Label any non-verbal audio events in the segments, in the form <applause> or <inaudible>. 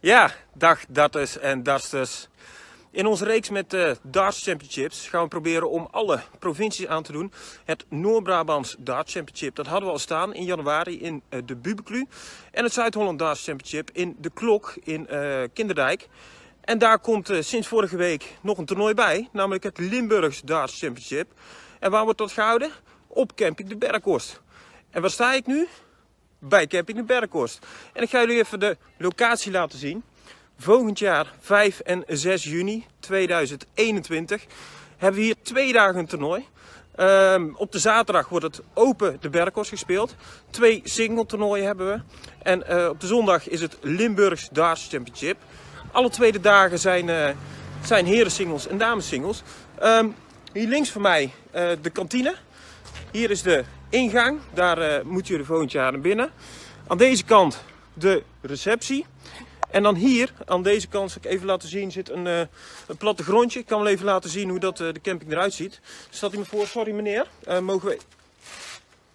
Ja, dag darters en darsters. In onze reeks met de Darts Championships gaan we proberen om alle provincies aan te doen. Het Noord-Brabants Darts Championship, dat hadden we al staan in januari in eh, de Bubeklu. En het Zuid-Holland Darts Championship in de Klok in uh, Kinderdijk. En daar komt uh, sinds vorige week nog een toernooi bij, namelijk het Limburgs Darts Championship. En waar wordt dat gehouden? Op Camping de Berghorst. En waar sta ik nu? Bij Camping de Berghorst. En ik ga jullie even de locatie laten zien. Volgend jaar 5 en 6 juni 2021 hebben we hier twee dagen een toernooi. Um, op de zaterdag wordt het Open de Berghorst gespeeld. Twee single toernooien hebben we. En uh, op de zondag is het Limburgs Darts Championship. Alle tweede dagen zijn, uh, zijn heren singles en dames singles. Um, hier links van mij uh, de kantine. Hier is de ingang. Daar uh, moeten jullie volgend jaar naar binnen. Aan deze kant de receptie. En dan hier, aan deze kant, zal ik even laten zien, zit een, uh, een plattegrondje. Ik kan wel even laten zien hoe dat, uh, de camping eruit ziet. Stelt u me voor, sorry meneer, mogen we...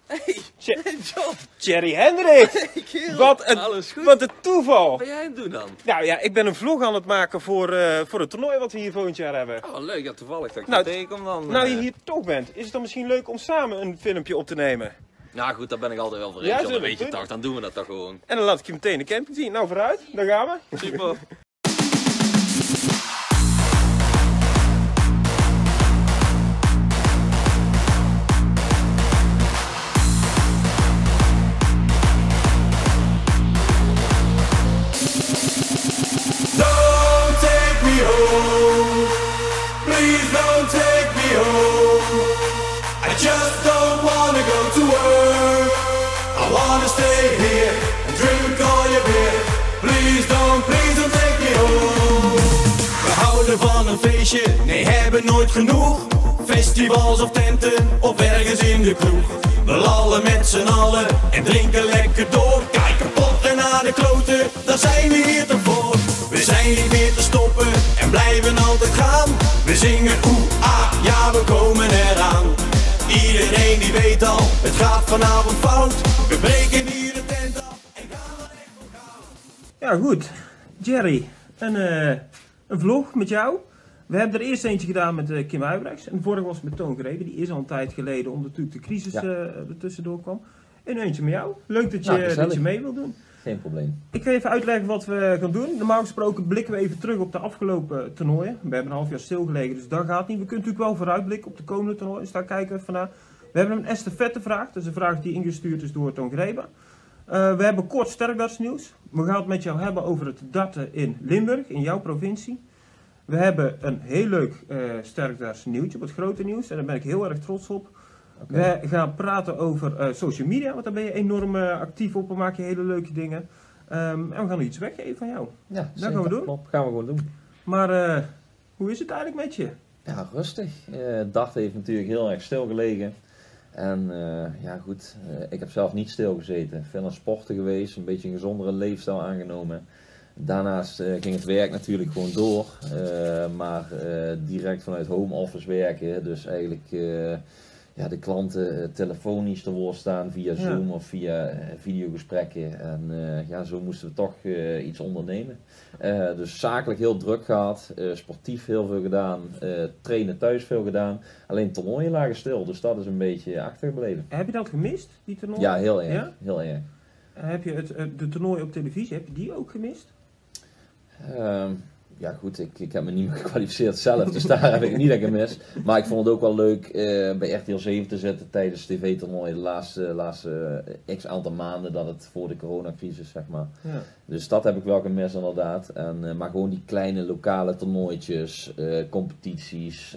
Hey, <laughs> John! Thierry Hendrik! <laughs> Hey, wat, een, Alles goed? wat een toeval! Wat ben jij aan het doen dan? Nou ja, ik ben een vlog aan het maken voor, uh, voor het toernooi wat we hier volgend jaar hebben. Oh, leuk. Ja, toevallig dat ik Nou, je tegenkom dan. Nou, je eh. hier toch bent, is het dan misschien leuk om samen een filmpje op te nemen? Nou goed, daar ben ik altijd wel voor eens. Ja, John, zullen dan we weet je doen? toch, dan doen we dat toch gewoon. En dan laat ik je meteen de camping zien. Nou, vooruit, daar gaan we. Super. <laughs> nee hebben nooit genoeg. Festivals of tenten of ergens in de kroeg. We lallen met z'n allen en drinken lekker door. Kijken potten naar de kloten, daar zijn we hier te voor. We zijn niet meer te stoppen en blijven altijd gaan. We zingen oeh ah, ja we komen eraan. Iedereen die weet al, het gaat vanavond fout. We breken hier de tent af en gaan er echt voor goud. Ja, goed. Jerry, een, eh, een vlog met jou. We hebben er eerst eentje gedaan met eh, Kim Huibrechts. En de vorige was met Toon Grebe. Die is al een tijd geleden, omdat natuurlijk de crisis Ja. eh, er tussendoor kwam. En eentje met jou. Leuk dat je, Nou, dat je mee wil doen. Geen probleem. Ik ga even uitleggen wat we gaan doen. Normaal gesproken blikken we even terug op de afgelopen toernooien. We hebben een half jaar stilgelegen, dus dat gaat niet. We kunnen natuurlijk wel vooruitblikken op de komende toernooien. Dus daar kijken we even naar. We hebben een estafette vraag. Dat is een vraag die ingestuurd is door Toon Greba. Eh, we hebben kort sterkdartsnieuws. We gaan het met jou hebben over het darten in Limburg, in jouw provincie. We hebben een heel leuk uh, sterkdarts nieuwtje, wat grote nieuws. En daar ben ik heel erg trots op. We gaan praten over eh, social media, want daar ben je enorm eh, actief op en maak je hele leuke dingen. Ehm, en we gaan iets weggeven van jou. Ja, Dat gaan we doen. Klopt, gaan we gewoon doen. Maar eh, hoe is het eigenlijk met je? Ja, rustig. Eh Dart heeft natuurlijk heel erg stilgelegen. En eh, ja, goed, eh, ik heb zelf niet stilgezeten. Veel aan sporten geweest, een beetje een gezondere leefstijl aangenomen. Daarnaast eh, ging het werk natuurlijk gewoon door, eh, maar eh, direct vanuit home office werken. Dus eigenlijk ja, de klanten telefonisch te woord staan via Ja. Zoom of via videogesprekken. En ja, zo moesten we toch iets ondernemen. Dus zakelijk heel druk gehad, eh, sportief heel veel gedaan, trainen thuis veel gedaan. Alleen toernooien lagen stil, dus dat is een beetje achtergebleven. Heb je dat gemist, die toernooi? Ja, heel erg. Ja? Heel erg. Heb je het, de toernooi op televisie, heb je die ook gemist? Um, ja, goed, ik, ik heb me niet meer <laughs> gekwalificeerd zelf, dus daar heb ik het niet aan gemist. Maar ik vond het ook wel leuk eh, bij RTL 7 te zetten tijdens tv-toernooi de laatste, laatste eh, x aantal maanden dat het voor de coronacrisis, zeg maar. Ja. Dus dat heb ik wel gemist inderdaad. En, eh, maar gewoon die kleine lokale toernooitjes, competities,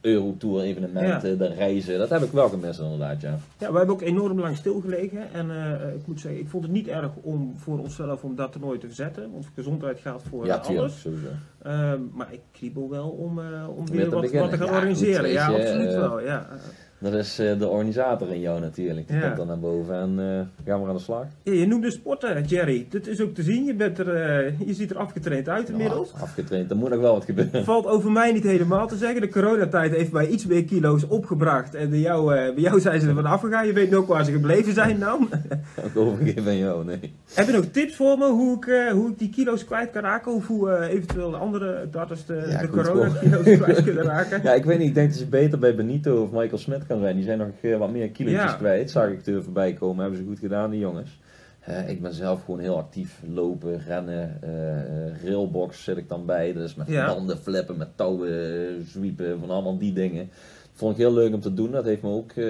Eurotour evenementen, de reizen, dat heb ik wel gemist inderdaad, ja. Ja, wij hebben ook enorm lang stilgelegen. En ik moet zeggen, ik vond het niet erg om voor onszelf om dat toernooi te verzetten. Want gezondheid gaat voor Ja, alles. Sowieso. Ehm, maar ik kriebel wel om, eh, om Weer weer wat, wat te gaan organiseren. ja, absoluut eh, wel. Ja. Dat is eh, de organisator in jou natuurlijk. Die Ja. komt dan naar boven en eh, gaan we aan de slag. Ja, je noemde sporten, Jerry. Dat is ook te zien. Je, bent er, eh, je ziet er afgetraind uit inmiddels. Afgetraind, er moet nog wel wat gebeuren. Valt over mij niet helemaal te zeggen. De coronatijd heeft mij iets meer kilo's opgebracht. En bij jou, bij jou zijn ze er vanaf gegaan. Je weet ook waar ze gebleven zijn dan. <laughs> Ook overgeven aan jou, nee. Heb je nog tips voor me hoe ik, hoe ik die kilo's kwijt kan raken? Of hoe eventueel de andere darters de, Ja, de corona-kilo's kwijt kunnen raken? <laughs> Ja, ik weet niet, ik denk dat je beter bij Benito of Michael Smit kan zijn. Die zijn nog wat meer kilo's Ja. kwijt, zag ik er voorbij komen. Hebben ze goed gedaan, die jongens. Eh, ik ben zelf gewoon heel actief lopen, rennen, eh, railbox zit ik dan bij. Is met Ja. banden flippen, met touwen eh, zwiepen, van allemaal die dingen. Vond ik heel leuk om te doen, dat heeft me ook eh,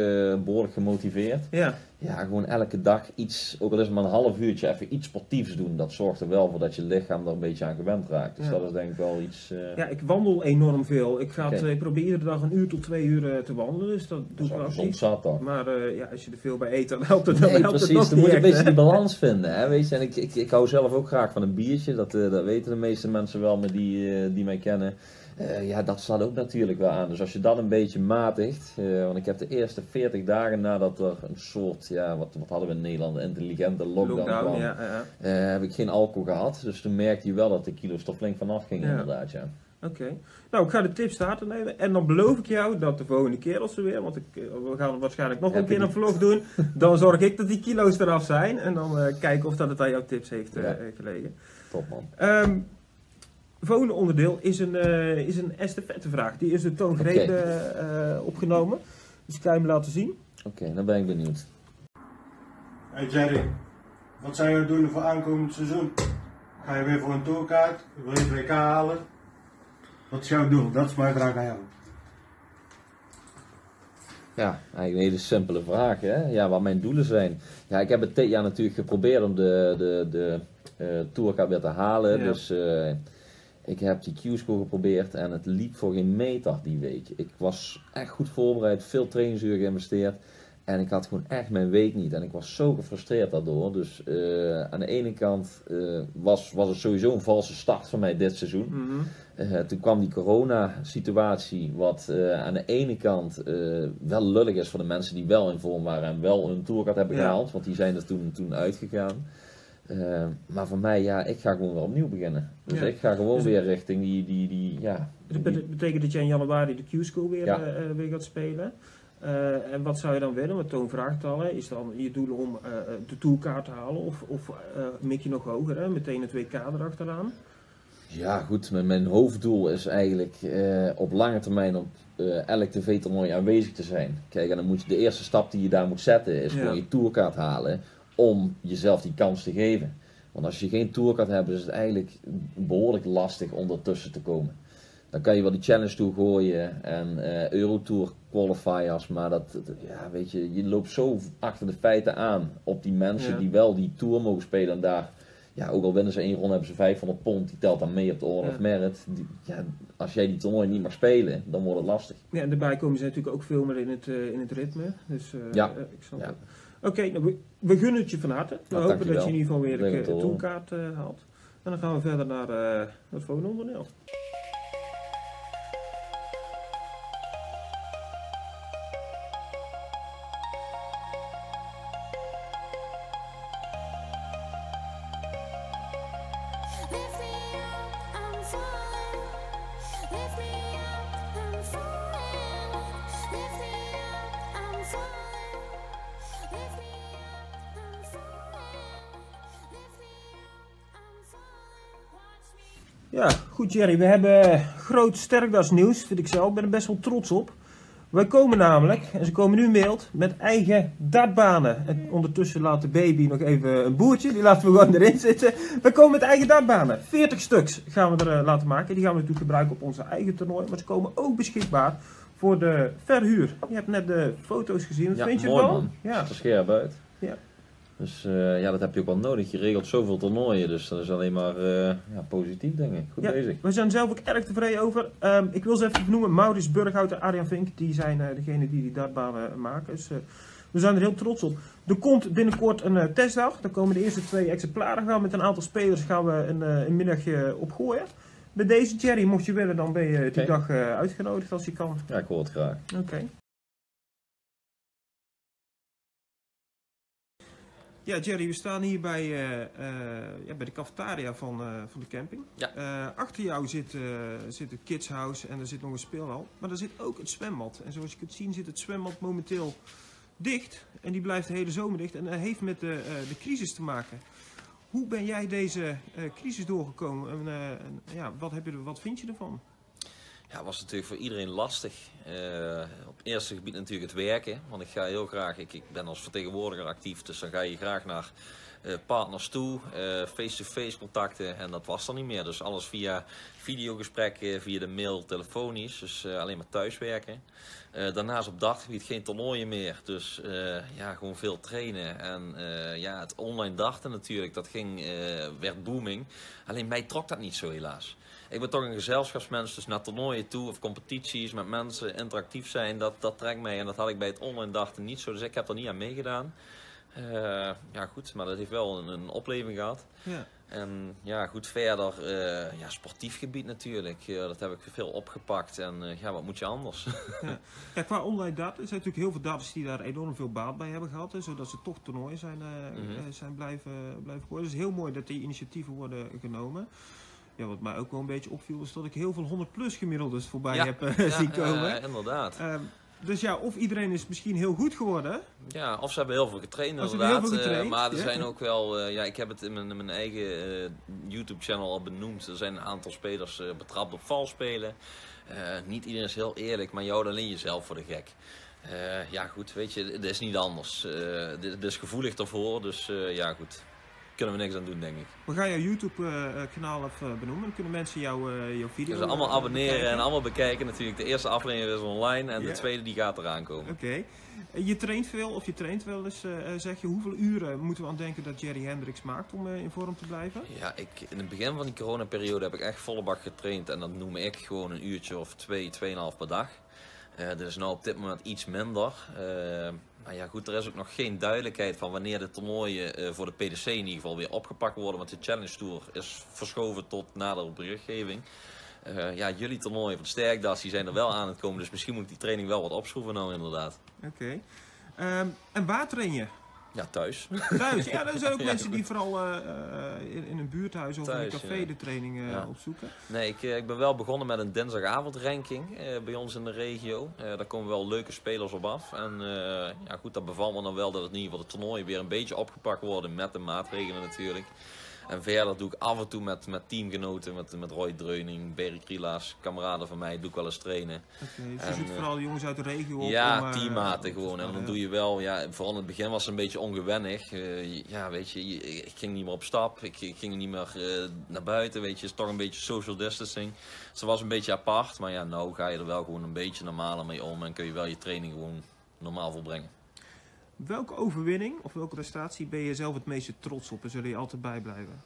behoorlijk gemotiveerd. Ja, Ja, gewoon elke dag iets, ook al is het maar een half uurtje, even iets sportiefs doen. Dat zorgt er wel voor dat je lichaam er een beetje aan gewend raakt. Dus Ja. dat is denk ik wel iets... eh, ja, ik wandel enorm veel. Ik, ga het, ik probeer iedere dag een uur tot twee uur eh, te wandelen. Dus dat doe ik wel gezond actief. zat? Maar ja, als je er veel bij eet, dan helpt het, dan Nee, helpt het precies. nog Dan moet je een beetje die balans vinden. Hè? Weet je? En ik, ik, ik hou zelf ook graag van een biertje. Dat, dat weten de meeste mensen wel met die, die mij kennen. Eh, ja, dat staat ook natuurlijk wel aan. Dus als je dat een beetje matigt. eh, want ik heb de eerste 40 dagen nadat er een soort, ja, wat, wat hadden we in Nederland, een intelligente lockdown, Lockdown, kwam. ja, ja. eh, heb ik geen alcohol gehad. Dus toen merkte je wel dat de kilo's er flink vanaf gingen Ja. inderdaad. Ja. Oké. Nou, ik ga de tips starten nemen. En dan beloof ik jou dat de volgende keer als we weer, want ik, we gaan waarschijnlijk nog Heb een keer een vlog doen, <laughs> dan zorg ik dat die kilo's eraf zijn. En dan kijken of dat het aan jouw tips heeft gelegen. Top man. Ehm volgende onderdeel is een, eh is een estafette vraag. Die is door Toon Grebe eh, opgenomen. Dus ik ga hem laten zien. Oké, dan ben ik benieuwd. Hey Jerry, wat zou je doen voor aankomend seizoen? Ga je weer voor een tourkaart? Wil je het WK halen? Wat is jouw doel? Dat is mijn vraag aan jou. Ja, eigenlijk een hele simpele vraag. Hè? Ja, wat mijn doelen zijn. Ja, ik heb het dit jaar natuurlijk geprobeerd om de, de, de eh tourkaart weer te halen. Ja. Dus eh, ik heb die Q-score geprobeerd en het liep voor geen meter die week. Ik was echt goed voorbereid, veel trainingsuren geïnvesteerd. En ik had gewoon echt mijn week niet. En ik was zo gefrustreerd daardoor. Dus eh, aan de ene kant eh, was, was het sowieso een valse start voor mij dit seizoen. Mhm. Eh, toen kwam die corona-situatie, wat aan de ene kant wel lullig is voor de mensen die wel in vorm waren en wel een tourcard hebben Ja. gehaald, want die zijn er toen, toen uitgegaan. Eh, maar voor mij, ja, ik ga gewoon weer opnieuw beginnen. Dus Ja. ik ga gewoon Dus- weer richting die, die, die ja. Dat betekent dat je in januari de Q-school weer, Ja. eh, eh, weer gaat spelen. Eh, en wat zou je dan willen? Want Toon vraagt al, hè, is dan je doel om de tourkaart te halen? Of, of mik je nog hoger, hè? meteen het WK erachteraan? Ja, goed. Mijn, mijn hoofddoel is eigenlijk op lange termijn op elk tv-toernooi aanwezig te zijn. Kijk, en dan moet je de eerste stap die je daar moet zetten, is Ja. gewoon je tourkaart halen om jezelf die kans te geven. Want als je geen tourkaart hebt, is het eigenlijk behoorlijk lastig om ertussen te komen. Dan kan je wel die challenge toe gooien en eh Eurotour qualifiers, maar dat, dat- ja, weet je, je loopt zo achter de feiten aan op die mensen Ja. die wel die tour mogen spelen en daar ja, ook al winnen ze één ronde, hebben ze 500 pond, die telt dan mee op de Order Ja. of Merit. Die, ja, als jij die toernooi niet mag spelen, dan wordt het lastig. Ja, en daarbij komen ze natuurlijk ook veel meer in het, eh, in het ritme. Dus eh, Ja. ik snap Ja. het. Oké, nou, we, we gunnen het je van harte. We Ja, hopen dat je in ieder geval weer Leuk om de eh, haalt. En dan gaan we verder naar eh, het volgende onderdeel. Ja, goed Jerry, we hebben groot sterkdags nieuws, vind ik zelf. Ik ben er best wel trots op. Wij komen namelijk, en ze komen nu in beeld, met eigen dartbanen. En ondertussen laat de baby nog even een boertje, die laten we gewoon erin zitten. We komen met eigen dartbanen. 40 stuks gaan we er eh, laten maken. Die gaan we natuurlijk gebruiken op onze eigen toernooi. Maar ze komen ook beschikbaar voor de verhuur. Je hebt net de foto's gezien, wat Ja, vind je mooi, ervan? man. Ja. Ziet er scherp uit. Ja. Dus eh, ja, dat heb je ook wel nodig. Je regelt zoveel toernooien, dus dat is alleen maar eh, ja, positief, denk ik. Goed Ja, bezig. we zijn zelf ook erg tevreden over. Ehm, ik wil ze even benoemen. Maurits Burghout en Arjan Vink, die zijn eh degene die die dartbanen maken. Dus we zijn er heel trots op. Er komt binnenkort een testdag. Dan komen de eerste twee exemplaren. Gaan met een aantal spelers gaan we een, een middagje opgooien. Bij deze Jerry, mocht je willen, dan ben je die dag uitgenodigd als je kan. Ja, ik hoor het graag. Oké. Ja, Jerry, we staan hier bij, eh, eh, ja, bij de cafetaria van, eh, van de camping. Ja. Achter jou zit, zit het kidshouse en er zit nog een speelhal. Maar er zit ook het zwembad. En zoals je kunt zien zit het zwembad momenteel dicht. En die blijft de hele zomer dicht. En dat heeft met de, de crisis te maken. Hoe ben jij deze crisis doorgekomen? En, en, ja, wat, heb je, wat vind je ervan? Ja, was natuurlijk voor iedereen lastig. Eh, op het eerste gebied natuurlijk het werken. Want ik ga heel graag, ik, ik ben als vertegenwoordiger actief, dus dan ga je graag naar eh, partners toe, eh, face-to-face contacten. En dat was dan niet meer. Dus alles via videogesprekken, via de mail, telefonisch. Dus alleen maar thuiswerken. Daarnaast op daggebied geen toernooien meer. Dus ja, gewoon veel trainen. En ja, het online darten natuurlijk, dat ging, werd booming. Alleen mij trok dat niet zo helaas. Ik ben toch een gezelschapsmens, dus naar toernooien toe of competities met mensen interactief zijn, dat, dat trekt mij. En dat had ik bij het online darten niet zo, dus ik heb er niet aan meegedaan. Eh, ja goed, maar dat heeft wel een, een opleving gehad. Ja. En ja goed, verder, eh, ja, sportief gebied natuurlijk. Eh, dat heb ik veel opgepakt en eh, ja, wat moet je anders? <laughs> Ja, qua online data, er zijn natuurlijk heel veel dames die daar enorm veel baat bij hebben gehad. Hè, zodat ze toch toernooien zijn, eh, zijn blijven, blijven gooien. Het is heel mooi dat die initiatieven worden genomen. Ja, wat mij ook wel een beetje opviel is dat ik heel veel 100 plus gemiddeldes voorbij Ja, heb eh, Ja, zien komen. eh, inderdaad. Ehm, dus ja, of iedereen is misschien heel goed geworden. Ja, of ze hebben heel veel getraind inderdaad. veel eh, maar er ja. zijn ook wel, eh, ja, ik heb het in mijn, in mijn eigen eh, YouTube channel al benoemd. Er zijn een aantal spelers betrapt op valspelen. Niet iedereen is heel eerlijk, maar houdt alleen jezelf voor de gek. Ja goed, weet je, het is niet anders. Dit is gevoelig daarvoor, dus ja goed. Kunnen we niks aan doen, denk ik. We gaan jouw YouTube-kanaal even benoemen. Dan kunnen mensen jou, eh, jouw video Dus allemaal eh, abonneren bekijken. en allemaal bekijken natuurlijk. De eerste aflevering is online en de tweede die gaat eraan komen. Oké. Eh, Je traint veel, of je traint wel eens, eh, eh, zeg je. Hoeveel uren moeten we aan denken dat Jerry Hendricks maakt om eh, in vorm te blijven? Ja, ik, in het begin van die coronaperiode heb ik echt volle bak getraind. En dat noem ik gewoon een uurtje of twee, tweeënhalf per dag. Eh dat is nou op dit moment iets minder. Eh, maar ja goed, er is ook nog geen duidelijkheid van wanneer de toernooien eh, voor de PDC in ieder geval weer opgepakt worden. Want de Challenge Tour is verschoven tot nadere berichtgeving. Ja, jullie toernooien van sterkdas die zijn er wel aan het komen. Dus misschien moet ik die training wel wat opschroeven nou inderdaad. Oké. Ehm, en waar train je? Ja, thuis. Thuis. Ja, er zijn ook <laughs> Ja, mensen die vooral eh, eh, in, in een buurthuis of in een café ja. de training eh, Ja. opzoeken. Nee, ik, ik ben wel begonnen met een dinsdagavondranking bij ons in de regio. Daar komen wel leuke spelers op af. En ja, goed, dat bevalt me dan wel dat het in ieder geval de toernooien weer een beetje opgepakt worden met de maatregelen natuurlijk. En verder doe ik af en toe met, met teamgenoten, met, met Roy Dreuning, Berry Krielaas, kameraden van mij, doe ik wel eens trainen. Oké, dus je eh, vooral de jongens uit de regio op. Ja, om, eh, teammaten gewoon. En dan doe je wel, ja, vooral in het begin was het een beetje ongewennig. Eh, ja, weet je, ik ging niet meer op stap, ik, ik ging niet meer naar buiten, weet je, het is toch een beetje social distancing. Dus dat was een beetje apart, maar ja, nou ga je er wel gewoon een beetje normaler mee om en kun je wel je training gewoon normaal volbrengen. Welke overwinning of welke prestatie ben je zelf het meeste trots op en zullen je altijd bijblijven?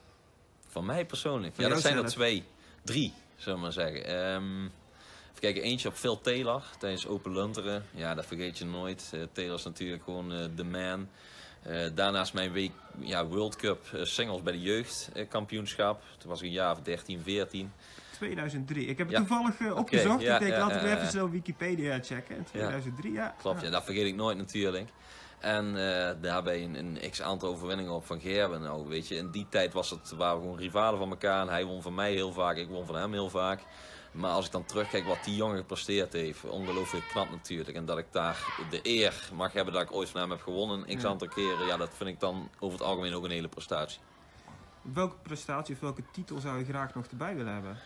Van mij persoonlijk, Van ja, dat zijn er twee, drie, zullen we maar zeggen. Ehm, even kijken, eentje op Phil Taylor tijdens Open Lunteren. Ja, dat vergeet je nooit. Eh, Taylor is natuurlijk gewoon eh, de man. Eh, daarnaast mijn week, ja, World Cup singles bij de jeugdkampioenschap. Toen was ik een jaar of 13, 14. 2003. Ik heb het Ja. toevallig opgezocht. ja, ik denk, ja, laten we ja, even snel Wikipedia checken. In 2003, ja. Klopt, ja, dat vergeet ik nooit natuurlijk. En eh, daarbij een, een x aantal overwinningen op Van Gerben. Nou, weet je, in die tijd was het, waren we gewoon rivalen van elkaar. En hij won van mij heel vaak, ik won van hem heel vaak. Maar als ik dan terugkijk wat die jongen gepresteerd heeft, ongelooflijk knap natuurlijk. En dat ik daar de eer mag hebben dat ik ooit van hem heb gewonnen, x aantal keren. Ja, dat vind ik dan over het algemeen ook een hele prestatie. Welke prestatie of welke titel zou je graag nog erbij willen hebben?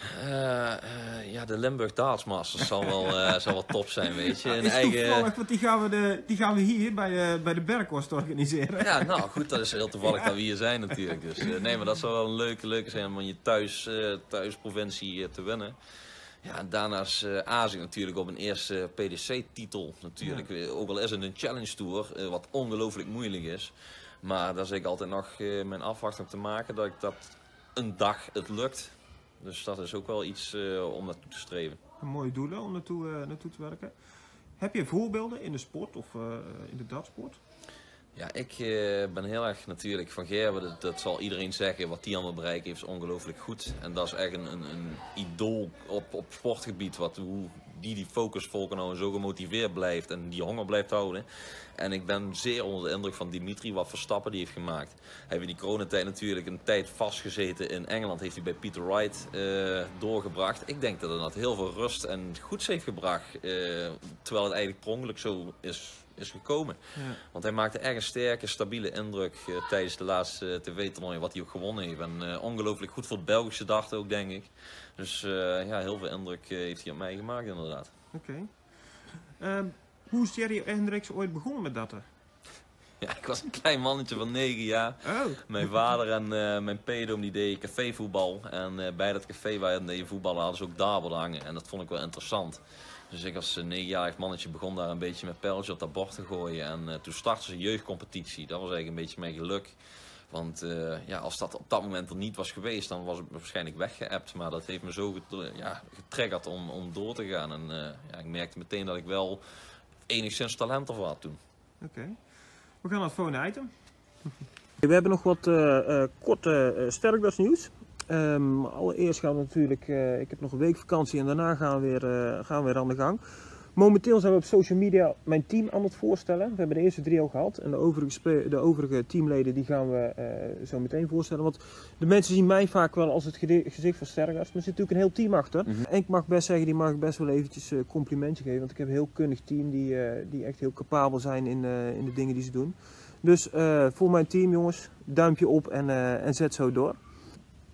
Eh, eh, ja, de Limburg Darts Masters zal wel, eh, <laughs> zal wel top zijn, weet je. Is eigen... want die gaan we, de, die gaan we hier bij, eh, bij de organiseren. Ja, nou goed, dat is heel <laughs> toevallig dat we hier zijn natuurlijk. Dus nee, maar dat zou wel een leuke, leuke zijn om je thuis, thuisprovincie te winnen. Ja, en daarnaast aas ik natuurlijk op een eerste PDC-titel natuurlijk. Ook al is het een challenge tour, wat ongelooflijk moeilijk is. Maar daar zit ik altijd nog mijn afwachting op te maken dat ik dat een dag het lukt. Dus dat is ook wel iets eh, om naartoe te streven. Een mooie doelen om naartoe, eh, naartoe te werken. Heb je voorbeelden in de sport of eh, in de dartsport? Ja, ik ben heel erg natuurlijk van Gerben, dat, dat zal iedereen zeggen. Wat die allemaal bereikt heeft is ongelooflijk goed. En dat is echt een, een, een idool op, op sportgebied. Wat, hoe die die focus volgen en zo gemotiveerd blijft en die honger blijft houden. En ik ben zeer onder de indruk van Dimitri wat voor stappen die heeft gemaakt. Hij heeft in die coronatijd natuurlijk een tijd vastgezeten in Engeland. Heeft hij bij Peter Wright eh, doorgebracht. Ik denk dat dat heel veel rust en goeds heeft gebracht. eh, terwijl het eigenlijk per ongeluk zo is, is gekomen. Ja. Want hij maakte echt een sterke, stabiele indruk eh, tijdens de laatste eh, tv-toernooi wat hij ook gewonnen heeft. En eh, ongelooflijk goed voor het Belgische dachten ook, denk ik. Dus ja, heel veel indruk heeft hij op mij gemaakt inderdaad. Oké. Ehm, hoe is Jerry Hendricks ooit begonnen met dat? <laughs> Ja, ik was een klein mannetje van 9 jaar. Oh, Mijn vader en eh, mijn pedoom die deed cafévoetbal. En bij dat café waar je voetballen hadden ze ook daarborden hangen. En dat vond ik wel interessant. Dus ik als eh, negenjarig mannetje begon daar een beetje met pijltjes op dat bord te gooien. En eh, toen startte ze een jeugdcompetitie. Dat was eigenlijk een beetje mijn geluk. Want eh, ja, als dat op dat moment er niet was geweest, dan was ik waarschijnlijk weggeëpt. Maar dat heeft me zo get- ja, getriggerd om, om door te gaan. En eh, ja, ik merkte meteen dat ik wel enigszins talent ervoor had toen. oké. We gaan naar het volgende item. We hebben nog wat eh, eh, korte uh, sterkdagsnieuws. Ehm, allereerst gaan we natuurlijk, eh, ik heb nog een week vakantie en daarna gaan we weer, eh, gaan we weer aan de gang. Momenteel zijn we op social media mijn team aan het voorstellen. We hebben de eerste drie al gehad en de overige, de overige teamleden die gaan we eh, zo meteen voorstellen. Want de mensen zien mij vaak wel als het gezicht van Stergas, maar er zit natuurlijk een heel team achter. En ik mag best zeggen, die mag ik best wel eventjes een complimentje geven. Want ik heb een heel kundig team die, die echt heel capabel zijn in, in de dingen die ze doen. Dus voor mijn team jongens, duimpje op en, en zet zo door.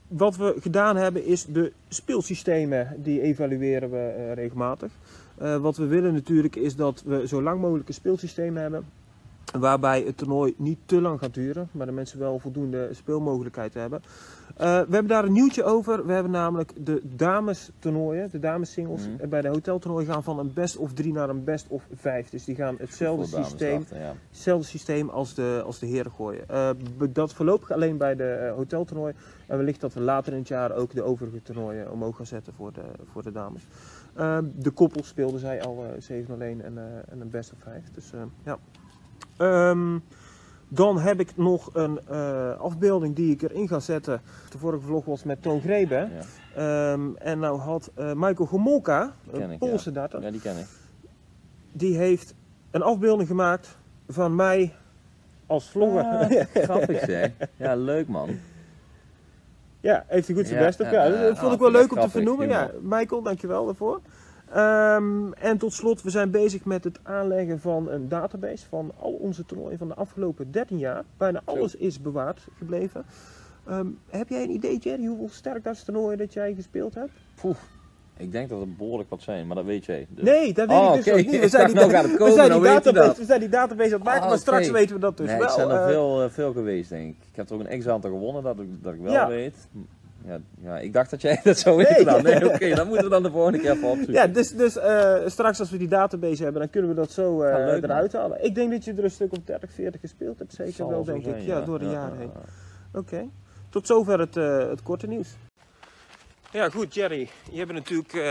Wat we gedaan hebben is de speelsystemen, die evalueren we eh, regelmatig. Eh, wat we willen natuurlijk is dat we zo lang mogelijk een speelsysteem hebben. Waarbij het toernooi niet te lang gaat duren, maar de mensen wel voldoende speelmogelijkheid hebben. Eh, we hebben daar een nieuwtje over. We hebben namelijk de dames toernooien, de dames singles. Mhm. eh, Bij de hoteltoernooi gaan van een best of 3 naar een best of 5. Dus die gaan hetzelfde systeem dachten, ja. hetzelfde systeem als de, als de heren gooien. Eh, dat voorlopig alleen bij de hoteltoernooi. En wellicht dat we later in het jaar ook de overige toernooien omhoog gaan zetten voor de, voor de dames. De koppel speelden zij al eh 7 alleen en, en een best of 5. Dus ja. Ehm, dan heb ik nog een eh, afbeelding die ik erin ga zetten. De vorige vlog was met Toon Greben. Ja. Ehm, en nou had eh, Michael Gomolka, een Poolse ja. die ken ik. die heeft een afbeelding gemaakt van mij als vlogger. Ah, <laughs> grappig zeg. Ja, leuk man. Ja, heeft hij goed zijn best op. ja, dat vond ik wel leuk om te vernoemen. Ja. Michael, dankjewel daarvoor. Ehm, en tot slot, we zijn bezig met het aanleggen van een database van al onze toernooien van de afgelopen 13 jaar. Bijna alles is bewaard gebleven. Ehm, heb jij een idee, Jerry, hoeveel sterkdartstoernooien dat jij gespeeld hebt? Poeh. Ik denk dat er behoorlijk wat zijn, maar dat weet jij. Dus. Nee, dat weet Oh, ik dus oké. nog niet. We <laughs> zijn die, nou het we zijn die database, dat. we zijn die database aan het maken, maar straks weten we dat dus nee, wel. het zijn er veel, eh, veel geweest, denk ik. Ik heb er ook een x-aantal gewonnen, dat ik, dat ik wel Ja. weet. Ja, ja, ik dacht dat jij <laughs> dat zou Nee. Nee, oké, dan moeten we dan de volgende keer even opzoeken. Ja, dus, dus eh, straks als we die database hebben, dan kunnen we dat zo eh, man. eruit halen. Ik denk dat je er een stuk of 30, 40 gespeeld hebt, zeker Zal wel, zo denk zijn, ik. Ja, door de Ja, jaren ja, heen. ja. Oké. Tot zover het, eh, het korte nieuws. Ja, goed, Jerry. Je bent natuurlijk eh,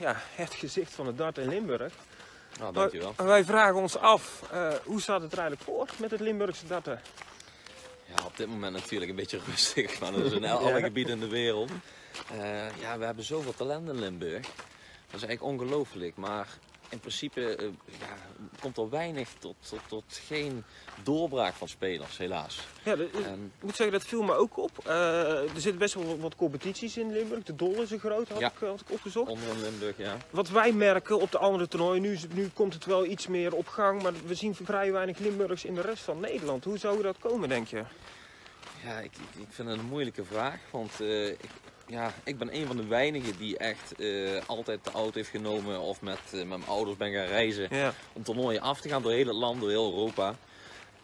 ja, het gezicht van het dart in Limburg. Nou, dankjewel. Maar wij vragen ons af, eh, hoe staat het er eigenlijk voor met het Limburgse darten? Ja, op dit moment natuurlijk een beetje rustig, maar dat is in <laughs> alle gebieden in de wereld. Eh, ja, we hebben zoveel talent in Limburg. Dat is eigenlijk ongelooflijk, maar in principe eh, ja, komt er weinig tot, tot, tot geen doorbraak van spelers, helaas. Ja, En ik moet zeggen, dat viel me ook op. Eh, er zitten best wel wat competities in Limburg. De Dol is een groot, had, Ja. ik, had ik opgezocht. onder in Limburg, ja. Wat wij merken op de andere toernooien, nu, nu komt het wel iets meer op gang, maar we zien vrij weinig Limburgs in de rest van Nederland. Hoe zou dat komen, denk je? Ja, ik, ik, vind het een moeilijke vraag. Want eh, ik, ja, ik ben een van de weinigen die echt eh, altijd de auto heeft genomen of met, eh, met mijn ouders ben gaan reizen Ja. om toernooien af te gaan door heel het land, door heel Europa.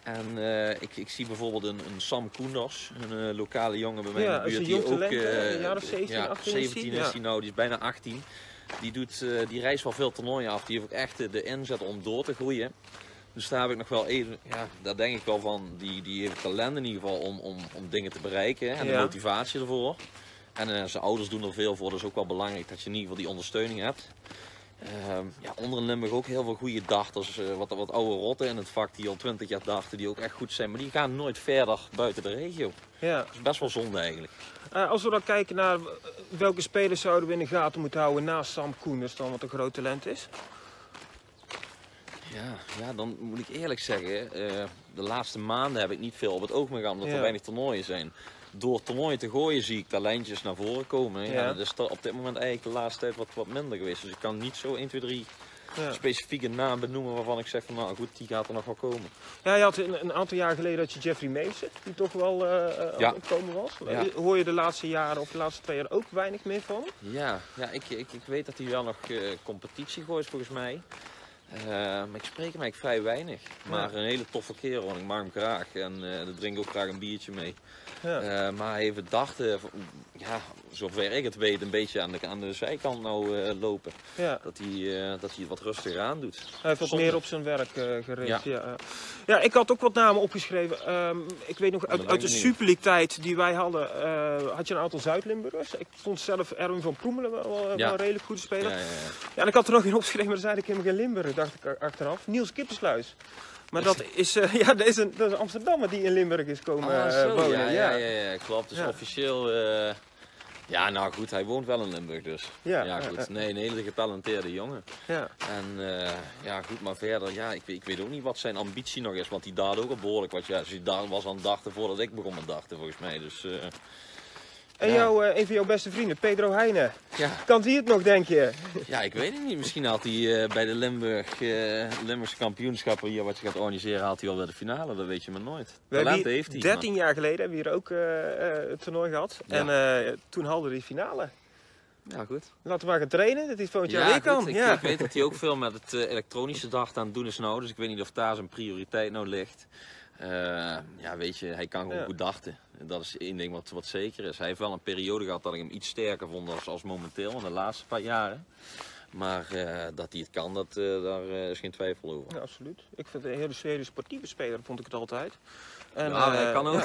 En eh, ik, ik zie bijvoorbeeld een, een Sam Koenders, een lokale jongen bij mij Ja, in de buurt. Die ook, talent, hè? eh, Een jaar of 17, ja, 18 is hij? 17 is hij nou, die is bijna 18. Die, doet, die reist wel veel toernooien af. Die heeft ook echt de inzet om door te groeien. Dus daar heb ik nog wel even, ja, daar denk ik wel van, die, die heeft talent in ieder geval om, om, om dingen te bereiken hè, en de motivatie ervoor. En eh, zijn ouders doen er veel voor, dat is ook wel belangrijk dat je in ieder geval die ondersteuning hebt. Ehm, ja, onder in Limburg ook heel veel goede darters, eh, wat, wat oude rotten in het vak die al 20 jaar darten, die ook echt goed zijn. Maar die gaan nooit verder buiten de regio. Ja. Dat is best wel zonde eigenlijk. Eh, als we dan kijken naar, welke spelers zouden we in de gaten moeten houden naast Sam Koeners dan wat een groot talent is? Ja, ja, dan moet ik eerlijk zeggen, de laatste maanden heb ik niet veel op het oog meer gehad, omdat Ja. er weinig toernooien zijn. Door toernooien te gooien zie ik talentjes naar voren komen. Ja. Dat is op dit moment eigenlijk de laatste tijd wat, wat minder geweest. Dus ik kan niet zo 1, 2, 3 Ja. specifieke naam benoemen waarvan ik zeg van nou goed, die gaat er nog wel komen. Ja, je had een, een aantal jaar geleden dat je Jeffrey Mason, die toch wel eh eh, Ja. aan het komen was. Ja. Hoor je de laatste jaren of de laatste twee jaar ook weinig meer van? Ja, ja ik, ik, ik weet dat hij wel nog eh, competitie gooit volgens mij. Maar ik spreek hem eigenlijk vrij weinig. Maar een hele toffe kerel en ik mag hem graag. En daar drink ik ook graag een biertje mee. Ja. Eh, maar heeft dachten, ja, zover ik het weet, een beetje aan de, aan de zijkant nou eh, lopen. Ja. Dat hij, eh, dat hij het wat rustiger aan doet. Hij heeft wat Zonde. meer op zijn werk gericht. Ja. Ja. Ja, ik had ook wat namen opgeschreven. Ehm, ik weet nog uit, uit ik de. Super tijd die wij hadden, had je een aantal Zuid-Limburgers. Ik vond zelf Erwin van Proemelen wel, Ja. een redelijk goede speler. Ja, Ja, ja, ja. en ik had er nog in opgeschreven, maar dat is eigenlijk helemaal geen Limburg, dacht ik achteraf. Niels Kippersluis. Maar dat is, eh, <laughs> ja, dat is, een, dat is een Amsterdammer die in Limburg is komen Ah, eh, zo, wonen. ja, ja, ja, ja, klopt. Dus officieel, eh, ja nou goed, hij woont wel in Limburg dus. Ja, Ja, goed. Nee, een hele getalenteerde jongen. ja. En ja, goed, maar verder, ja, ik, weet- ik weet ook niet wat zijn ambitie nog is, want die daad ook al behoorlijk wat. Ja, dus die daad was aan het dachten voordat ik begon met dachten, volgens mij. Dus En Ja. jouw, eh, een van jouw beste vrienden, Pedro Heijnen. ja, Kan die het nog, denk je? <laughs> ja, ik weet het niet. Misschien haalt hij eh, bij de Limburg, eh Limburgse kampioenschappen hier wat je gaat organiseren, haalt hij wel weer de finale. Dat weet je maar nooit. We Talent heeft hij. 13 jaar geleden hebben we hier ook het toernooi gehad. Ja. En toen hadden we die finale. Ja, goed. Laten we maar gaan trainen, dat hij volgend jaar Ja, weer kan. Ik, ja. ik weet dat hij ook veel met het elektronische dag aan het doen is nou, dus ik weet niet of daar zijn prioriteit nou ligt. Eh, ja, weet je, hij kan gewoon Ja. goed dachten. En Dat is één ding wat, wat zeker is. Hij heeft wel een periode gehad dat ik hem iets sterker vond als, als momenteel in de laatste paar jaren. Maar eh, dat hij het kan, dat, eh, daar is geen twijfel over. Ja, absoluut. Ik vind het een hele serieus sportieve speler, vond ik het altijd. En, hij eh, kan ook.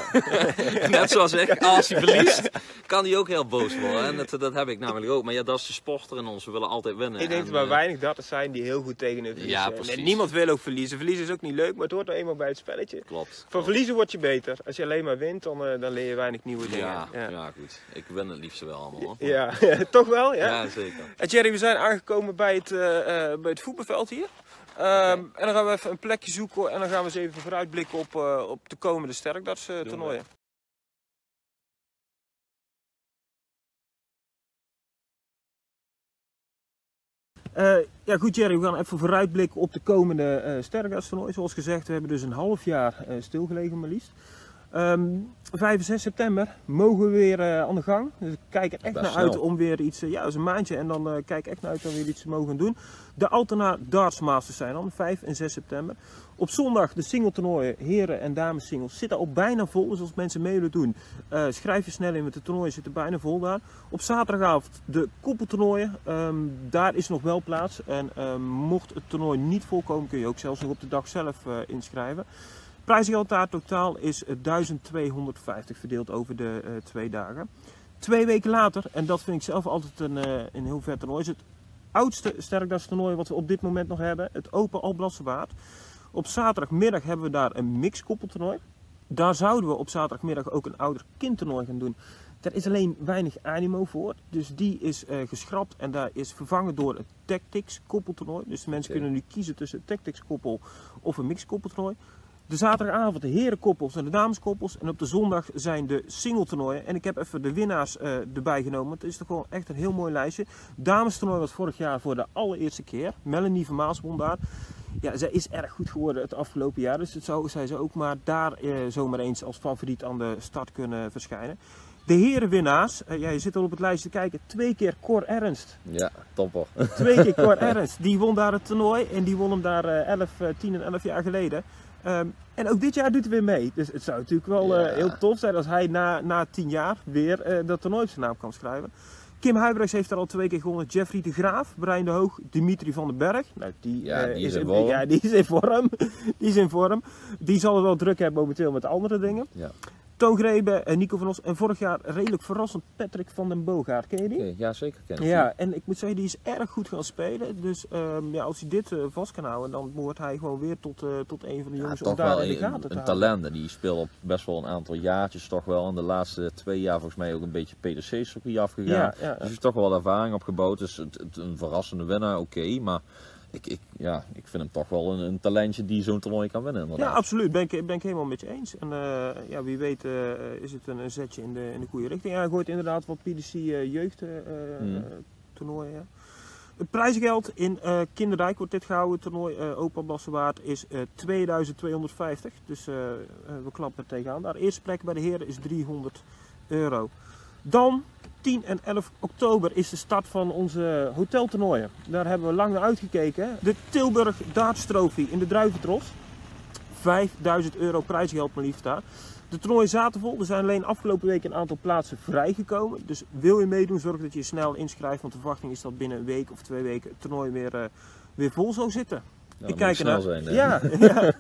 ja. <laughs> Net zoals ik, als hij verliest, kan hij ook heel boos worden. En dat, dat heb ik namelijk ook. Maar ja, dat is de sporter in ons. We willen altijd winnen. Ik denk En, dat er maar eh, weinig darters zijn die heel goed tegen hun verliezen. Ja, En precies. niemand wil ook verliezen. Verliezen is ook niet leuk, maar het hoort nou eenmaal bij het spelletje. Klopt. Van klopt. verliezen word je beter. Als je alleen maar wint, dan, eh, dan leer je weinig nieuwe dingen. Ja, ja. ja. goed. Ik win het liefst wel allemaal hoor. Ja, <laughs> toch wel? Ja? Ja, zeker. En Jerry, we zijn aangekomen bij het, eh, eh, bij het voetbalveld hier. Ehm, En dan gaan we even een plekje zoeken en dan gaan we eens even vooruitblikken op, eh, op de komende sterkdarts eh, toernooien. Eh, ja goed Jerry, we gaan even vooruitblikken op de komende eh sterkdarts toernooi. Zoals gezegd, we hebben dus een half jaar stilgelegen maar liefst. Ehm 5 en 6 september mogen we weer eh, aan de gang. Dus ik kijk er echt naar snel. uit om weer iets, eh, ja, dat is een maandje en dan eh, kijk ik echt naar uit we weer iets mogen doen. De Altena Darts Masters zijn dan, 5 en 6 september. Op zondag de single toernooien, heren en dames singles, zitten al bijna vol. Dus als mensen mee willen doen, schrijf je snel in, want de toernooien zitten bijna vol daar. Op zaterdagavond de koppeltoernooien, Ehm, daar is nog wel plaats. En ehm, mocht het toernooi niet volkomen, kun je ook zelfs nog op de dag zelf inschrijven. Prijsgeld daar totaal is eh, 1250 verdeeld over de eh, twee dagen. Twee weken later, en dat vind ik zelf altijd een, eh, een heel vet toernooi, is het oudste sterkdartstoernooi wat we op dit moment nog hebben. Het Open Alblasserwaard. Op zaterdagmiddag hebben we daar een mixkoppeltoernooi. Daar zouden we op zaterdagmiddag ook een ouder-kindtoernooi gaan doen. Er is alleen weinig animo voor, dus die is eh, geschrapt en daar is vervangen door het Tactics koppeltoernooi. Dus de mensen kunnen nu kiezen tussen het Tactics koppel of een mixkoppeltoernooi. De zaterdagavond de herenkoppels en de dameskoppels. En op de zondag zijn de singletoernooien. En ik heb even de winnaars eh, erbij genomen. Het is toch gewoon echt een heel mooi lijstje. Damestoernooi was vorig jaar voor de allereerste keer. Melanie van Maas won daar. Ja, zij is erg goed geworden het afgelopen jaar. Dus het zou zij ze ook maar daar eh, zomaar eens als favoriet aan de start kunnen verschijnen. De herenwinnaars, eh, ja, je zit al op het lijstje te kijken. Twee keer Cor Ernst. Ja, topper. Twee keer Cor <laughs> Ernst. Die won daar het toernooi. En die won hem daar eh, 11, eh, 10 en 11 jaar geleden. Ehm, en ook dit jaar doet hij weer mee. Dus het zou natuurlijk wel eh, heel tof zijn als hij na, na 10 jaar weer eh, dat toernooi op zijn naam kan schrijven. Kim Huibrechts heeft daar al twee keer gewonnen. Jeffrey de Graaf, Brian de Hoog, Dimitri van den Berg. Nou, die, Ja, eh, die is in vorm. Ja, die is in vorm. <laughs> die is in vorm. Die zal het wel druk hebben momenteel met andere dingen. Ja. Toon Grebe, eh, Nico van Os en vorig jaar redelijk verrassend Patrick van den Boogaard. Ken je die? Oké, ja, zeker ken ik. Ja, en ik moet zeggen, die is erg goed gaan spelen. Dus ehm, ja, als hij dit eh, vast kan houden, dan behoort hij gewoon weer tot, eh, tot een van de Ja, jongens om toch daar wel in de een, gaten te een houden. talent. En die speelt op best wel een aantal jaartjes toch wel. En de laatste twee jaar volgens mij ook een beetje PDC-circuit afgegaan. Ja, ja, Dus hij heeft toch wel ervaring opgebouwd. Dus het, het- een verrassende winnaar, oké. maar ik, ik, ja, ik vind hem toch wel een, een talentje die zo'n toernooi kan winnen. Ja, absoluut. Ben ik, ben ik helemaal met je eens. En eh, ja, wie weet eh, is het een, een zetje in de, in de goede richting. Ja, hij gooit inderdaad wat PDC jeugd eh, Hmm. eh, toernooien. ja. Het prijsgeld in Kinderdijk wordt dit gehouden. Toernooi Opa Bassenwaard is eh 2250. Dus we klappen er tegenaan. Daar eerste plek bij de heren is 300 euro. Dan 10 en 11 oktober is de start van onze hoteltoernooien. Daar hebben we lang naar uitgekeken. De Tilburg Darts Trophy in de Druiventros. 5000 euro prijsgeld maar liefst daar. De toernooien zaten vol. Er zijn alleen afgelopen week een aantal plaatsen vrijgekomen. Dus wil je meedoen, zorg dat je je snel inschrijft. Want de verwachting is dat binnen een week of twee weken het toernooi weer, eh, weer vol zal zitten. Nou, ik kijk ernaar. zijn. ja, <laughs> ja.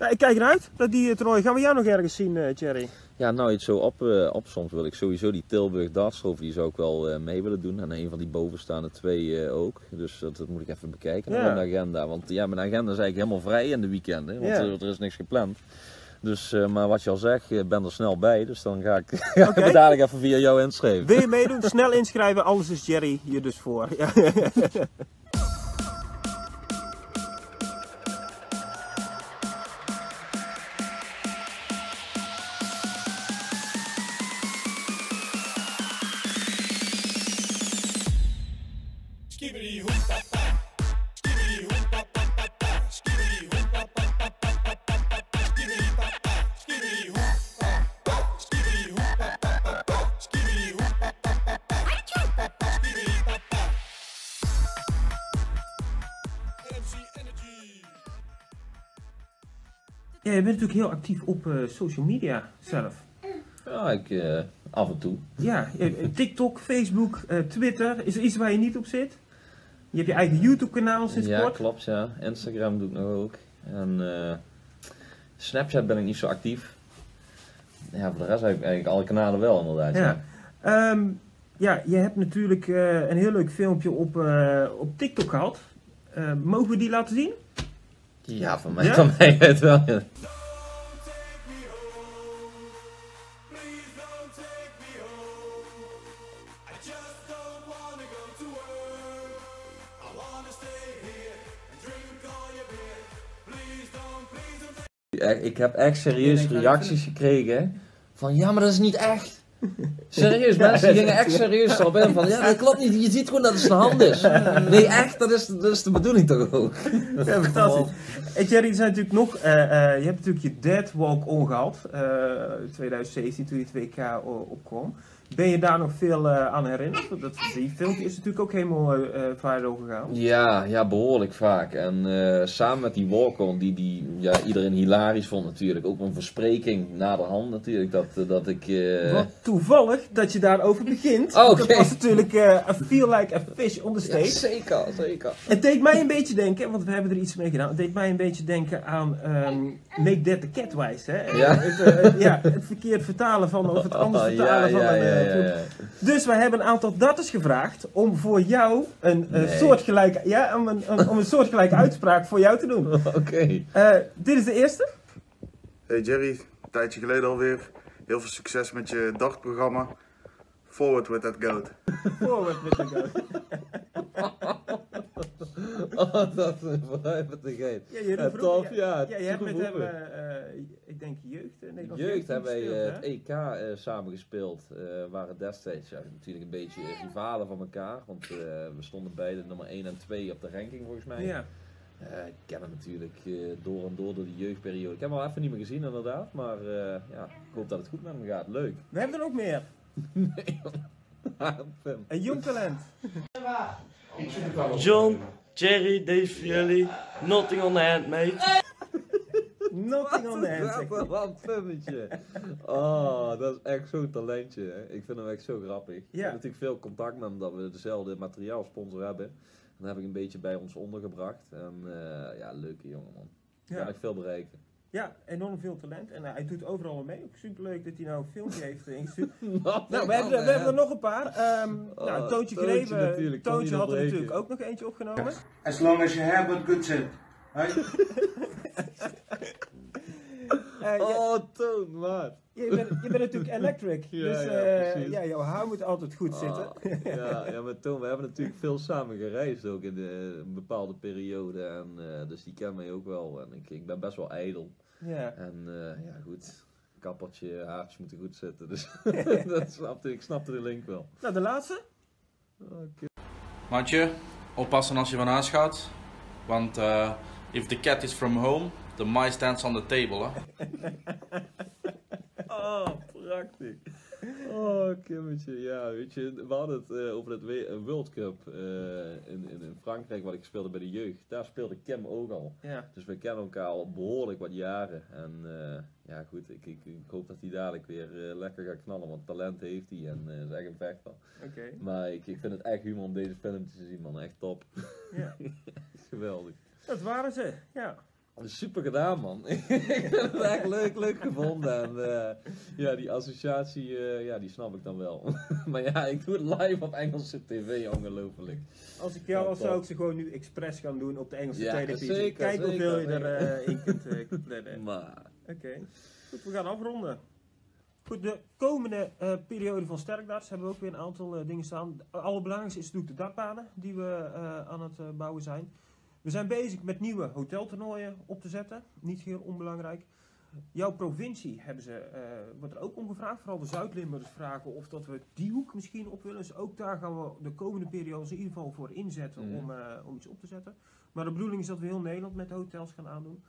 Nou, ik kijk eruit. Dat die eh, toernooi gaan we jou nog ergens zien, eh Thierry. Ja, nou, iets zo op, eh op soms wil ik sowieso die Tilburg Darts Trophy, die zou ik wel eh, mee willen doen. En een van die bovenstaande twee eh, ook. Dus dat, dat moet ik even bekijken Ja. de agenda. Want ja, mijn agenda is eigenlijk helemaal vrij in de weekenden. Want Ja. er, is niks gepland. Dus, eh, maar wat je al zegt, ik ben er snel bij. Dus dan ga ik, <laughs> ga ik Oké. me dadelijk even via jou inschrijven. Wil je meedoen? Snel inschrijven, anders is Jerry hier dus voor. <laughs> Ja, je bent natuurlijk heel actief op eh, social media zelf. Ja, ik eh, af en toe. Ja, eh, TikTok, Facebook, Twitter. Is er iets waar je niet op zit? Je hebt je eigen YouTube kanaal sinds Ja, kort. klopt, ja. Instagram doe ik nog ook. En Snapchat ben ik niet zo actief. Ja, voor de rest heb ik eigenlijk alle kanalen wel inderdaad. Ja. Ehm, ja, je hebt natuurlijk een heel leuk filmpje op, op TikTok gehad. Eh, mogen we die laten zien? Ja, van mij, Ja? van mij het wel. ja. Ik heb echt serieus reacties gekregen van ja, maar dat is niet echt. Serieus, mensen gingen echt serieus erop in van ja, dat klopt niet. Je ziet gewoon dat het zijn hand is. Nee, echt, dat is, dat is de bedoeling toch ook. Ja, fantastisch. En Jerry, er zijn natuurlijk nog, eh, eh, je hebt natuurlijk je Dead Walk On gehad, eh 2017 toen je het WK o- opkwam. Ben je daar nog veel eh, aan herinnerd? Dat, die filmpje is natuurlijk ook helemaal eh, viral gegaan. Ja, ja, behoorlijk vaak. En eh, samen met die walk-on, die, die ja, iedereen hilarisch vond natuurlijk. Ook een verspreking na de hand natuurlijk, dat, eh, dat ik... Wat toevallig dat je daarover begint. <laughs> Oh, oké. Dat was natuurlijk I feel like a fish on the ja, stage. zeker, zeker. Het deed mij een beetje denken, want we hebben er iets mee gedaan. Het deed mij een beetje denken aan ehm Make That the Catwise. Hè? Ja. Het, ja, het verkeerd vertalen van, of het anders <laughs> Oh, vertalen ja, van een ja. Dus wij hebben een aantal datters gevraagd om voor jou een, een Nee. soortgelijke, ja, om een, een- om een soortgelijke <laughs> uitspraak voor jou te doen. <laughs> Oké. Eh, dit is de eerste. Hey Jerry, een tijdje geleden alweer. Heel veel succes met je dagprogramma. Forward with that goat. <laughs> Forward with the go. <laughs> Oh, dat is even te geven. Ja, je roept tof, ja. ja, je hebt met hem, eh, eh, ik denk jeugd, eh, Nederlands Jeugd hebben wij het EK eh, samen gespeeld. Eh, waren destijds ja, natuurlijk een beetje rivalen van elkaar. Want eh, we stonden beide nummer 1 en 2 op de ranking volgens mij. Ja. Eh, ik ken hem natuurlijk eh, door en door door de jeugdperiode. Ik heb hem al even niet meer gezien inderdaad. Maar eh, ja, ik hoop dat het goed met hem gaat. Leuk. We hebben er nog meer. Pim. <laughs> Een jong talent. John, Jerry, Dave Jelly, Nothing on the hand, mate. Nothing on the hand. Wel een pummetje. Oh, dat is echt zo'n talentje. Hè. Ik vind hem echt zo grappig. Ik Ja. heb natuurlijk veel contact met hem dat we dezelfde materiaalsponsor hebben. En dat heb ik een beetje bij ons ondergebracht. En eh, ja, leuke jongen man. Ja. Kan ik veel bereiken. Ja, enorm veel talent. En eh, hij doet overal wel mee. Ook superleuk dat hij nou een filmpje heeft eh, ingestuurd. <laughs> Nou, we hebben, er- we hebben er nog een paar. Ehm Oh, nou, Toontje Greven. Toontje had er natuurlijk ook nog eentje opgenomen. As long as you have what good. Right? <laughs> Eh, Oh, Toon, maat. je, bent, je bent natuurlijk <laughs> electric. Ja, dus ja, eh, ja, jouw haar moet altijd goed zitten. Ah, ja, ja, maar Toon, we hebben natuurlijk veel samen gereisd ook in de, een bepaalde periode. En, eh, dus die kennen mij ook wel. En ik, ik ben best wel ijdel. Ja. En eh, ja, goed. Kappertje, haartjes moeten goed zitten. Dus <laughs> <laughs> dat snapte, ik snapte de link wel. Nou, de laatste. Maatje, oppassen als je van huis gaat. Want eh, if the cat is from home, the mice dance on the table. Hè? <laughs> Oh, prachtig. Oh, Kimmetje. Ja, weet je, we hadden het eh, over het World Cup eh, in, in, in Frankrijk, wat ik speelde bij de jeugd. Daar speelde Kim ook al. Ja. Dus we kennen elkaar al behoorlijk wat jaren. En eh, ja, goed, ik, ik, ik hoop dat hij dadelijk weer lekker gaat knallen, want talent heeft hij en eh is echt een vechter. Oké. Maar ik, ik vind het echt humor om deze film te zien, man. Echt top. Ja. <laughs> Geweldig. Dat waren ze. Ja. Super gedaan, man. <laughs> ik vind het echt leuk, leuk gevonden. En eh, ja, die associatie, eh, ja, die snap ik dan wel. <laughs> maar ja, ik doe het live op Engelse tv, ongelooflijk. Als ik jou was, zou ik ze gewoon nu expres gaan doen op de Engelse Ja, televisie. zeker, Kijk hoeveel je erin kunt, eh, kunt plannen. <laughs> Maar, Oké, goed, we gaan afronden. Goed, de komende periode van Sterkdarts hebben we ook weer een aantal dingen staan. Het allerbelangrijkste is natuurlijk de dakpaden die we aan het bouwen zijn. We zijn bezig met nieuwe hoteltoernooien op te zetten, niet heel onbelangrijk. Jouw provincie hebben ze, eh, wordt er ook om gevraagd, vooral de Zuid-Limburgers vragen of dat we die hoek misschien op willen. Dus ook daar gaan we de komende periode in ieder geval voor inzetten Mhm. om, eh, om iets op te zetten. Maar de bedoeling is dat we heel Nederland met hotels gaan aandoen.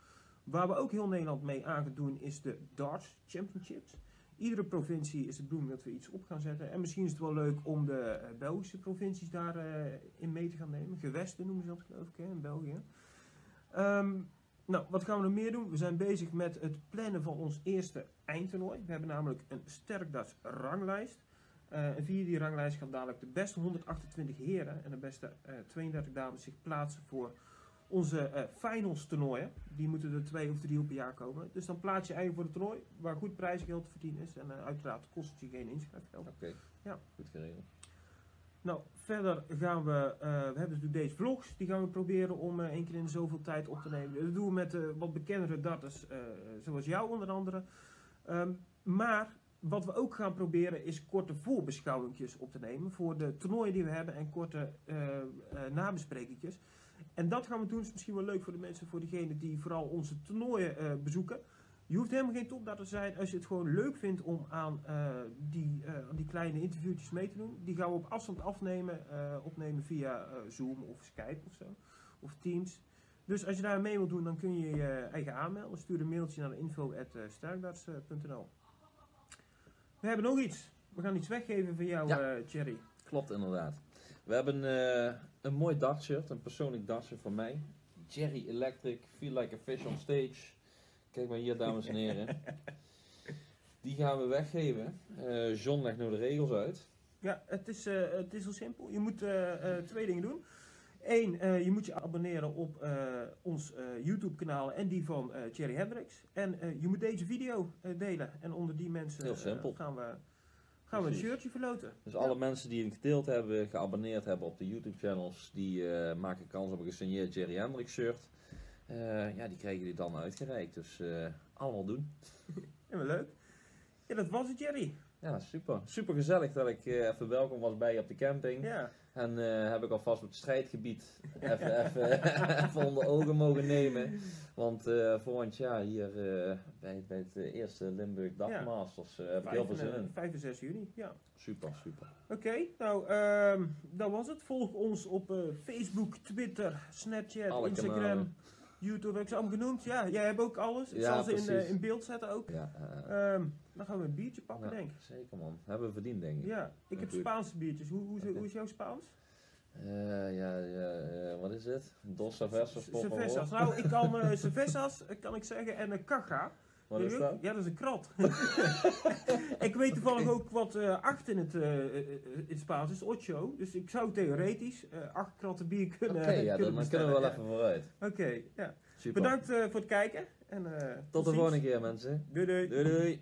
Waar we ook heel Nederland mee aan gaan doen is de Darts Championships. Iedere provincie is de bedoeling dat we iets op gaan zetten. En misschien is het wel leuk om de eh, Belgische provincies daarin in mee te gaan nemen. Gewesten noemen ze dat geloof ik hè, in België. Ehm, nou, wat gaan we nog meer doen? We zijn bezig met het plannen van ons eerste eindtoernooi. We hebben namelijk een sterkdarts ranglijst. Eh, en via die ranglijst gaan dadelijk de beste 128 heren en de beste eh, 32 dames zich plaatsen voor onze eh, finals toernooien. Die moeten er twee of drie op een jaar komen. Dus dan plaats je eigenlijk voor het toernooi waar goed prijsgeld te verdienen is. En eh, uiteraard kost het je geen inschrijfgeld. oké. Ja. Goed geregeld. Nou, verder gaan we, eh, we hebben natuurlijk deze vlogs, die gaan we proberen om eh, één keer in zoveel tijd op te nemen. Dat doen we met wat bekendere darters, zoals jou onder andere. Ehm, maar wat we ook gaan proberen is korte voorbeschouwingjes op te nemen voor de toernooien die we hebben en korte nabesprekingjes. En dat gaan we doen, is misschien wel leuk voor de mensen, voor degenen die vooral onze toernooien eh, bezoeken. Je hoeft helemaal geen topdarter te zijn als je het gewoon leuk vindt om aan, eh, die, eh, die kleine interviewtjes mee te doen. Die gaan we op afstand afnemen, opnemen via Zoom of Skype of zo, of Teams. Dus als je daar mee wilt doen, dan kun je je eigen aanmelden. Stuur een mailtje naar info.sterkdarts.nl We hebben nog iets. We gaan iets weggeven van jou, Ja. Thierry. Klopt inderdaad. We hebben een mooi dartshirt, een persoonlijk dartshirt van mij. Jerry Electric, Feel Like a Fish on Stage. Kijk maar hier, dames en heren. <laughs> Die gaan we weggeven. Eh, John legt nu de regels uit. Ja, het is, eh, het is heel simpel. Je moet eh, eh, twee dingen doen. Eén, eh, je moet je abonneren op eh, ons eh, YouTube-kanaal en die van eh Thierry Hendricks. En eh, je moet deze video eh, delen. En onder die mensen eh, gaan, we, gaan we een shirtje verloten. Dus alle mensen die het gedeeld hebben, geabonneerd hebben op de YouTube channels, die eh, maken kans op een gesigneerd Jerry Hendricks shirt. Eh, ja, die krijgen die dan uitgereikt. Dus eh, allemaal doen. <laughs> Helemaal leuk. Ja, dat was het, Jerry. Ja, super. Super gezellig dat ik even welkom was bij je op de camping. Ja, En eh, heb ik alvast het strijdgebied <laughs> even, even, <laughs> even onder ogen mogen nemen. Want eh volgend jaar hier eh, bij, bij het eerste Limburg Dag Ja. Heb ik heel veel zin en, in. eh, 5 en 6 juni. Ja. Super, super. Oké, nou, ehm, dat was het. Volg ons op Facebook, Twitter, Snapchat, Alle Instagram, kanalen. YouTube. Heb ik ze allemaal genoemd? Ja, jij hebt ook alles. Ik Ja, zal ze in, in beeld zetten ook. Ja, eh, Ehm, dan gaan we een biertje pakken, denk ik. zeker man. Hebben we verdiend denk ik. Ja, ik heb. Spaanse biertjes. Hoe, hoe, is- Oké. hoe is jouw Spaans? Eh, ja, ja eh, wat is het? Dos Cervezas. Cervezas. Nou, ik kan eh <laughs> cervezas, kan ik zeggen, en een caja. Wat is dat? Ja, dat is een krat. <laughs> ik weet toevallig ook wat eh, acht in het, in het Spaans is, ocho. Dus ik zou theoretisch eh, acht kratten bier kunnen Oké, ja, dan, dan kunnen we wel Ja. even vooruit. Oké, ja. Super. Bedankt voor het kijken. En, eh, Tot de volgende keer mensen. Doei doei. Doei doei.